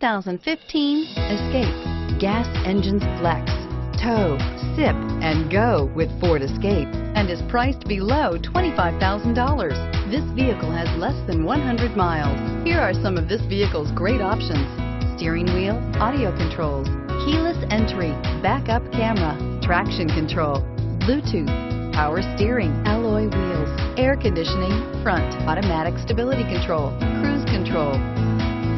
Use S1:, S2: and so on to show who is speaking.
S1: 2015 Escape. Gas engines flex, tow, sip, and go with Ford Escape and is priced below $25,000. This vehicle has less than 100 miles. Here are some of this vehicle's great options. Steering wheel, audio controls, keyless entry, backup camera, traction control, Bluetooth, power steering, alloy wheels, air conditioning, front, automatic stability control, cruise control.